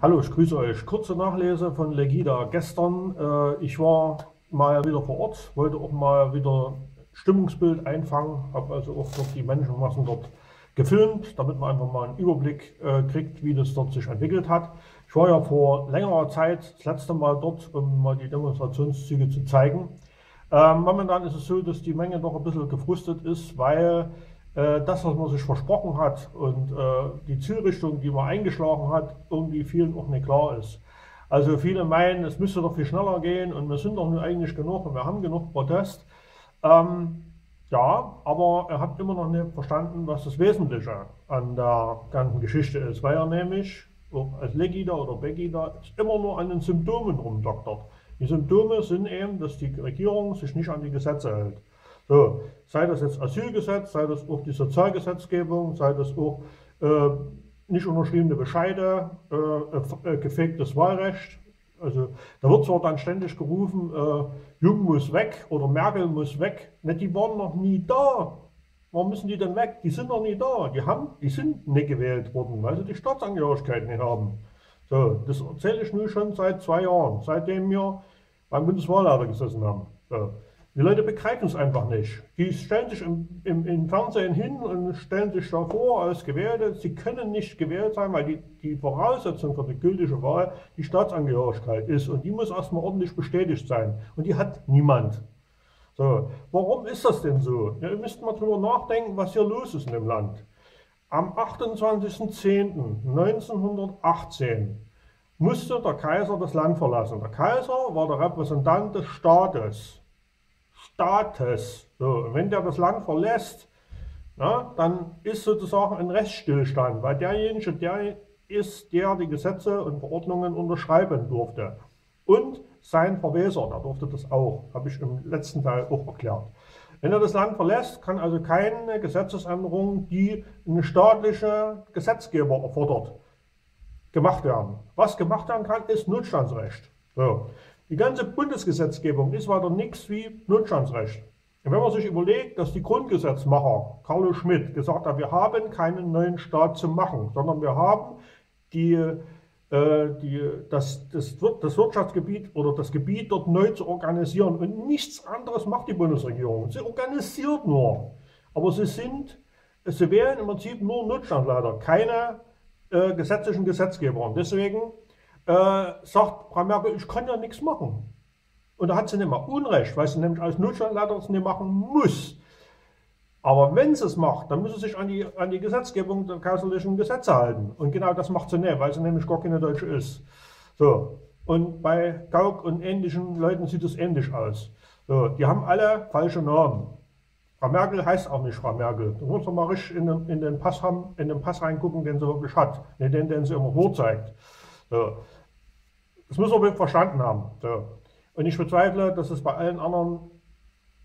Hallo, ich grüße euch. Kurze Nachlese von Legida gestern. Äh, ich war mal wieder vor Ort, wollte auch mal wieder Stimmungsbild einfangen, habe also auch dort die Menschenmassen dort gefilmt, damit man einfach mal einen Überblick äh, kriegt, wie das dort sich entwickelt hat. Ich war ja vor längerer Zeit das letzte Mal dort, um mal die Demonstrationszüge zu zeigen. Ähm, momentan ist es so, dass die Menge doch ein bisschen gefrustet ist, weil das, was man sich versprochen hat und äh, die Zielrichtung, die man eingeschlagen hat, irgendwie vielen auch nicht klar ist. Also viele meinen, es müsste doch viel schneller gehen und wir sind doch nun eigentlich genug und wir haben genug Protest. Ähm, ja, aber er hat immer noch nicht verstanden, was das Wesentliche an der ganzen Geschichte ist, weil er nämlich ob als Legida oder Begida immer nur an den Symptomen rumdoktert. Die Symptome sind eben, dass die Regierung sich nicht an die Gesetze hält. So, sei das jetzt Asylgesetz, sei das auch die Sozialgesetzgebung, sei das auch äh, nicht unterschriebene Bescheide, äh, äh, gefegtes Wahlrecht. Also da wird zwar dann ständig gerufen, äh, Jung muss weg oder Merkel muss weg. Ne, die waren noch nie da. Warum müssen die denn weg? Die sind noch nie da. Die, haben, die sind nicht gewählt worden, weil sie die Staatsangehörigkeit nicht haben. So, das erzähle ich nun schon seit zwei Jahren, seitdem wir beim Bundeswahlleiter gesessen haben. So. Die Leute begreifen es einfach nicht. Die stellen sich im, im, im, Fernsehen hin und stellen sich da vor als Gewählte. Sie können nicht gewählt sein, weil die, die Voraussetzung für die gültige Wahl die Staatsangehörigkeit ist. Und die muss erstmal ordentlich bestätigt sein. Und die hat niemand. So, warum ist das denn so? Ja, ihr müsst mal drüber nachdenken, was hier los ist in dem Land. Am 28.10.1918 musste der Kaiser das Land verlassen. Der Kaiser war der Repräsentant des Staates. Staates. So, wenn der das Land verlässt, na, dann ist sozusagen ein Rechtsstillstand, weil derjenige, der ist, der die Gesetze und Verordnungen unterschreiben durfte. Und sein Verweser, der durfte das auch, habe ich im letzten Teil auch erklärt. Wenn er das Land verlässt, kann also keine Gesetzesänderung, die eine staatliche Gesetzgeber erfordert, gemacht werden. Was gemacht werden kann, ist Notstandsrecht. So. Die ganze Bundesgesetzgebung ist weiter nichts wie Notstandsrecht. Und wenn man sich überlegt, dass die Grundgesetzmacher, Carlo Schmidt, gesagt hat, wir haben keinen neuen Staat zu machen, sondern wir haben die, äh, die, das, das, das Wirtschaftsgebiet oder das Gebiet dort neu zu organisieren. Und nichts anderes macht die Bundesregierung. Sie organisiert nur. Aber sie sind, sie wären im Prinzip nur Notstandleiter, keine äh, gesetzlichen Gesetzgeber. Und deswegen äh, sagt Frau Merkel, ich kann ja nichts machen. Und da hat sie nicht mal Unrecht, weil sie nämlich als Notstandleiter es nicht machen muss. Aber wenn sie es macht, dann muss sie sich an die, an die Gesetzgebung der kaiserlichen Gesetze halten. Und genau das macht sie nicht, weil sie nämlich gar keine Deutsche ist. So. Und bei Gauck und ähnlichen Leuten sieht es ähnlich aus. So. Die haben alle falsche Namen. Frau Merkel heißt auch nicht Frau Merkel. Du musst doch mal richtig in den, in den Pass haben, in den Pass reingucken, den sie wirklich hat. Nicht den, den sie immer vorzeigt. Das müssen wir verstanden haben. Und ich bezweifle, dass es bei allen anderen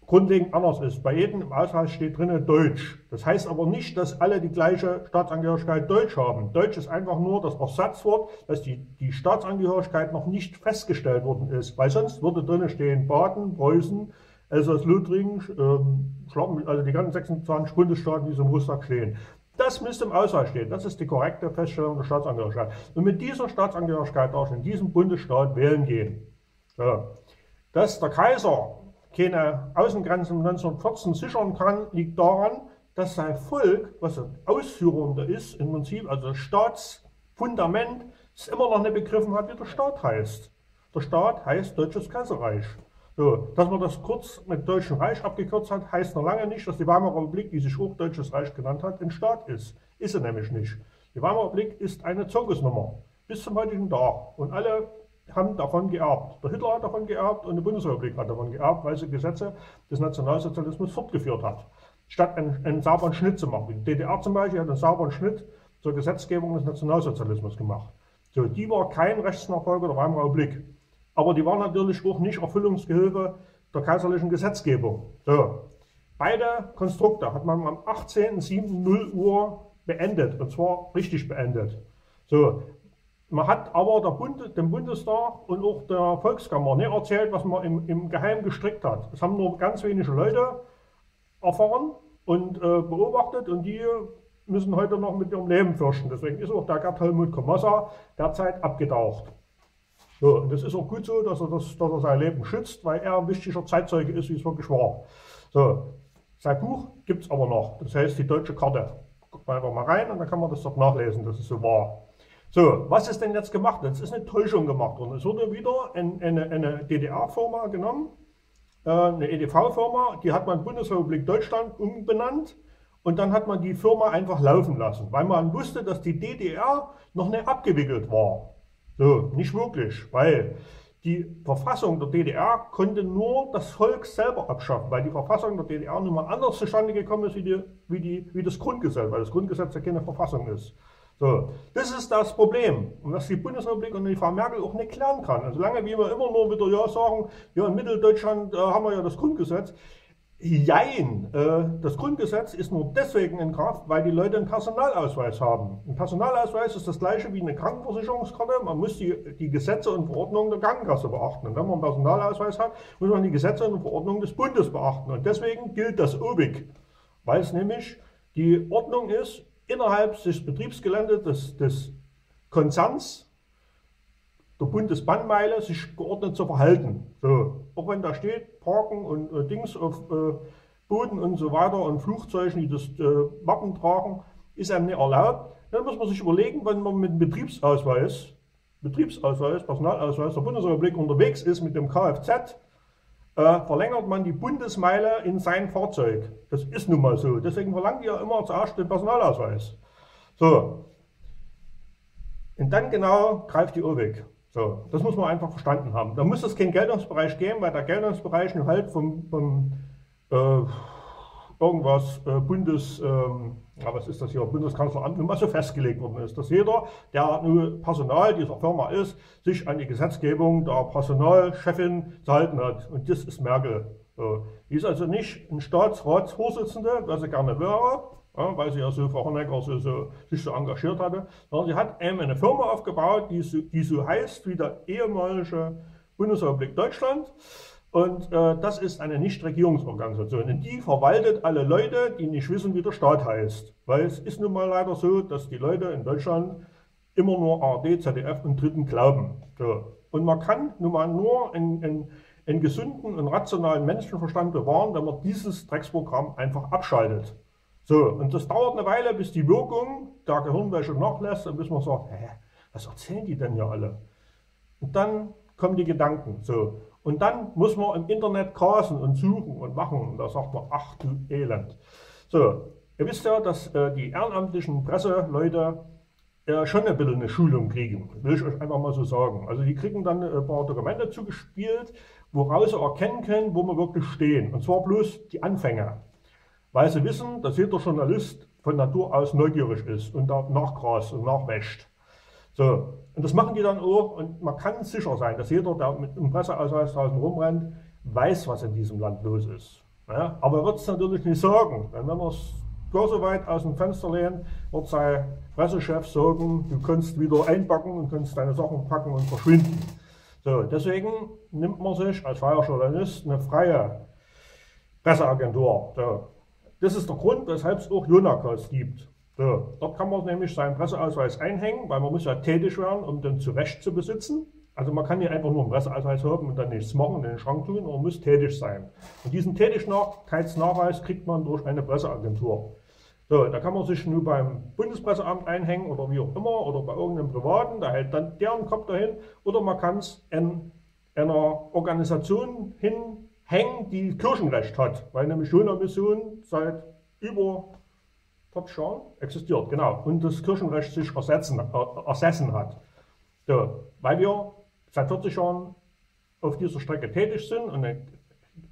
grundlegend anders ist. Bei jedem im Ausweis steht drinnen Deutsch. Das heißt aber nicht, dass alle die gleiche Staatsangehörigkeit Deutsch haben. Deutsch ist einfach nur das Ersatzwort, dass die, die Staatsangehörigkeit noch nicht festgestellt worden ist. Weil sonst würde drinnen stehen Baden, Preußen, Elsass-Lothringen, ähm, also die ganzen 26 Bundesstaaten, die so im Russland stehen. Das müsste im Ausweis stehen. Das ist die korrekte Feststellung der Staatsangehörigkeit. Und mit dieser Staatsangehörigkeit darf ich in diesem Bundesstaat wählen gehen. So. Dass der Kaiser keine Außengrenzen 1914 sichern kann, liegt daran, dass sein Volk, was der Ausführende ist, im Prinzip, also das Staatsfundament, es immer noch nicht begriffen hat, wie der Staat heißt. Der Staat heißt Deutsches Kaiserreich. So, dass man das kurz mit Deutschen Reich abgekürzt hat, heißt noch lange nicht, dass die Weimarer Republik, die sich auch Deutsches Reich genannt hat, ein Staat ist. Ist sie nämlich nicht. Die Weimarer Republik ist eine Zirkusnummer bis zum heutigen Tag. Und alle haben davon geerbt. Der Hitler hat davon geerbt und die Bundesrepublik hat davon geerbt, weil sie Gesetze des Nationalsozialismus fortgeführt hat. Statt einen, einen sauberen Schnitt zu machen. Die DDR zum Beispiel hat einen sauberen Schnitt zur Gesetzgebung des Nationalsozialismus gemacht. So, die war kein Rechtsnachfolger der Weimarer Republik. Aber die war natürlich auch nicht Erfüllungsgehilfe der kaiserlichen Gesetzgebung. So. Beide Konstrukte hat man am 18.07.0 Uhr beendet, und zwar richtig beendet. So. Man hat aber der Bund, dem Bundestag und auch der Volkskammer nicht erzählt, was man im, im Geheim gestrickt hat. Das haben nur ganz wenige Leute erfahren und äh, beobachtet und die müssen heute noch mit ihrem Leben fürchten. Deswegen ist auch der Gerd Helmut Komossa derzeit abgetaucht. So, und das ist auch gut so, dass er, das, dass er sein Leben schützt, weil er ein wichtiger Zeitzeuge ist, wie es wirklich war. So, sein Buch gibt es aber noch. Das heißt die deutsche Karte. Guckt mal einfach mal rein und dann kann man das dort nachlesen, dass es so war. So, was ist denn jetzt gemacht? Jetzt ist eine Täuschung gemacht worden. Es wurde wieder eine, eine DDR-Firma genommen, äh, eine EDV-Firma, die hat man Bundesrepublik Deutschland umbenannt und dann hat man die Firma einfach laufen lassen, weil man wusste, dass die DDR noch nicht abgewickelt war. So, nicht wirklich, weil die Verfassung der DDR konnte nur das Volk selber abschaffen, weil die Verfassung der DDR nun mal anders zustande gekommen ist wie, die, wie, die, wie das Grundgesetz, weil das Grundgesetz ja keine Verfassung ist. So, das ist das Problem. Und was die Bundesrepublik und die Frau Merkel auch nicht klären kann. Also solange wie wir immer nur wieder ja sagen, ja in Mitteldeutschland äh, haben wir ja das Grundgesetz, Jein, äh, das Grundgesetz ist nur deswegen in Kraft, weil die Leute einen Personalausweis haben. Ein Personalausweis ist das gleiche wie eine Krankenversicherungskarte. Man muss die, die Gesetze und Verordnungen der Krankenkasse beachten. Und wenn man einen Personalausweis hat, muss man die Gesetze und Verordnungen des Bundes beachten. Und deswegen gilt das OBIG, weil es nämlich die Ordnung ist, innerhalb des Betriebsgeländes des, des Konzerns der Bundesbannmeile sich geordnet zu verhalten. So, auch wenn da steht, Parken und äh, Dings auf äh, Booten und so weiter und Flugzeugen, die das äh, Wappen tragen, ist einem nicht erlaubt. Dann muss man sich überlegen, wenn man mit Betriebsausweis, Betriebsausweis, Personalausweis der Bundesrepublik unterwegs ist mit dem Kfz, äh, verlängert man die Bundesmeile in sein Fahrzeug. Das ist nun mal so. Deswegen verlangt ihr immer zuerst den Personalausweis. So. Und dann genau greift die Uhr weg. So, das muss man einfach verstanden haben. Da muss es keinen Geltungsbereich geben, weil der Geltungsbereich nur halt vom, vom äh, irgendwas äh, Bundes, ähm, ja, was ist das hier, Bundeskanzleramt mal so festgelegt worden ist, dass jeder, der nur Personal dieser Firma ist, sich an die Gesetzgebung der Personalchefin zu halten hat. Und das ist Merkel. So. Ist also nicht ein Staatsratsvorsitzende, was sie gerne wäre, ja, weil sie ja so Frau Honecker so, so, sich so engagiert hatte, sondern sie hat eben eine Firma aufgebaut, die so, die so heißt wie der ehemalige Bundesrepublik Deutschland. Und äh, das ist eine Nichtregierungsorganisation. Und die verwaltet alle Leute, die nicht wissen, wie der Staat heißt. Weil es ist nun mal leider so, dass die Leute in Deutschland immer nur ARD, ZDF und Dritten glauben. So. Und man kann nun mal nur einen, einen, einen gesunden und rationalen Menschenverstand bewahren, wenn man dieses Drecksprogramm einfach abschaltet. So, und das dauert eine Weile, bis die Wirkung der Gehirnwäsche nachlässt und bis man sagt, hä, was erzählen die denn ja alle? Und dann kommen die Gedanken. So. Und dann muss man im Internet grasen und suchen und machen. Und da sagt man, ach du Elend. So, ihr wisst ja, dass äh, die ehrenamtlichen Presseleute äh, schon ein bisschen eine Schulung kriegen. Will ich euch einfach mal so sagen. Also die kriegen dann ein paar Dokumente zugespielt, woraus sie erkennen können, wo wir wirklich stehen. Und zwar bloß die Anfänge weil sie wissen, dass jeder Journalist von Natur aus neugierig ist und da nachgrast und nachwäscht. So, und das machen die dann auch und man kann sicher sein, dass jeder, der mit einem Presseausweis draußen rumrennt, weiß, was in diesem Land los ist. Ja, aber er wird es natürlich nicht sagen, denn wenn er es gar so weit aus dem Fenster lehnt, wird sein Pressechef sagen, du kannst wieder einpacken und kannst deine Sachen packen und verschwinden. So, deswegen nimmt man sich als freier Journalist eine freie Presseagentur. So, das ist der Grund, weshalb es auch Jonacals gibt. So, dort kann man nämlich seinen Presseausweis einhängen, weil man muss ja tätig werden, um den zurecht zu besitzen. Also man kann nicht einfach nur einen Presseausweis haben und dann nichts machen und in den Schrank tun, man muss tätig sein. Und diesen Tätigkeitsnachweis kriegt man durch eine Presseagentur. So, da kann man sich nur beim Bundespresseamt einhängen oder wie auch immer oder bei irgendeinem Privaten, da hält dann deren Kopf dahin. Oder man kann es einer Organisation hin hängen, die Kirchenrecht hat, weil nämlich Jona Mission seit über 40 Jahren existiert, genau, und das Kirchenrecht sich ersetzen, äh, ersessen hat. So, weil wir seit 40 Jahren auf dieser Strecke tätig sind und eine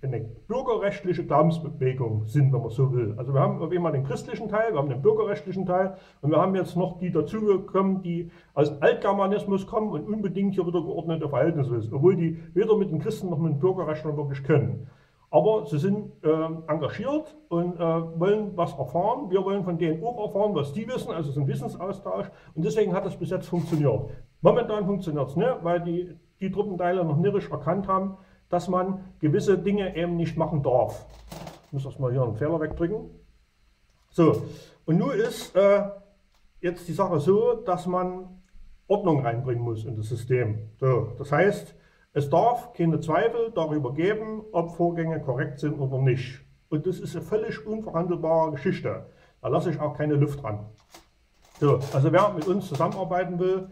eine bürgerrechtliche Glaubensbewegung sind, wenn man so will. Also wir haben auf einmal den christlichen Teil, wir haben den bürgerrechtlichen Teil und wir haben jetzt noch die dazugekommen, die aus dem Altgermanismus kommen und unbedingt hier wieder geordnete Verhältnisse wissen, obwohl die weder mit den Christen noch mit den Bürgerrechtlern wirklich können. Aber sie sind äh, engagiert und äh, wollen was erfahren. Wir wollen von denen auch erfahren, was die wissen. Also es ist ein Wissensaustausch. Und deswegen hat das bis jetzt funktioniert. Momentan funktioniert es nicht, weil die, die Truppenteile noch nicht erkannt haben, dass man gewisse Dinge eben nicht machen darf. Ich muss erstmal hier einen Fehler wegdrücken. So, und nun ist äh, jetzt die Sache so, dass man Ordnung reinbringen muss in das System. So, das heißt, es darf keine Zweifel darüber geben, ob Vorgänge korrekt sind oder nicht. Und das ist eine völlig unverhandelbare Geschichte. Da lasse ich auch keine Luft dran. So, also wer mit uns zusammenarbeiten will,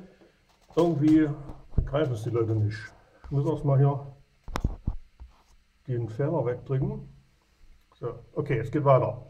irgendwie begreifen es die Leute nicht. Ich muss erstmal hier den Fehler wegdrücken. So, okay, es geht weiter.